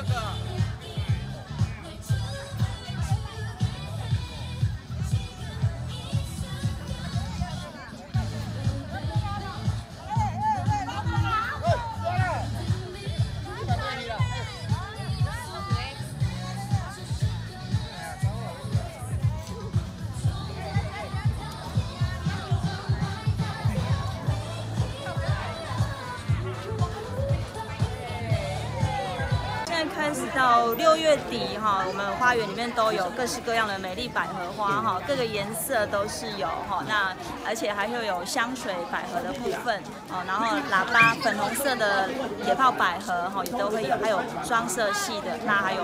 Africa. 开始到六月底哈，我们花园里面都有各式各样的美丽百合花哈，各个颜色都是有哈。那而且还会有香水百合的部分哦，然后喇叭粉红色的野炮百合哈也都会有，还有双色系的，那还有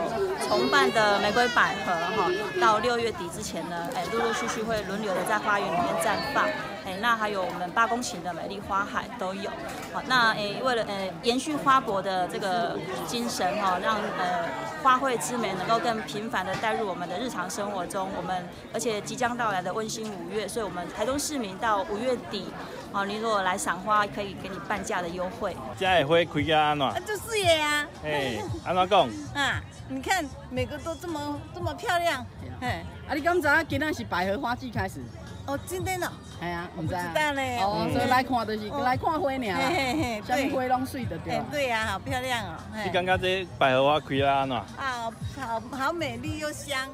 重瓣的玫瑰百合哈。到六月底之前呢，哎，陆陆续续会轮流的在花园里面绽放。哎，那还有我们八公顷的美丽花海都有。好，那哎，为了呃延续花博的这个精神哈，让呃花卉之美能够更频繁的带入我们的日常生活中，我们而且即将到来的温馨五月，所以我们台东市民到五月底，哦，你如果来赏花，可以给你半价的优惠。这的花开个安怎？就是耶啊！哎，安怎讲？啊，你看每个都这么这么漂亮。嘿，啊，你刚才今仔是百合花季开始？哦，今天哦，系啊，唔知道嘞。哦，所以来看就是来看花尔嘿。嘿嘿对，花拢水的对。对呀，好漂亮哦。你感觉这百合花开啊安怎？好好好美丽又香。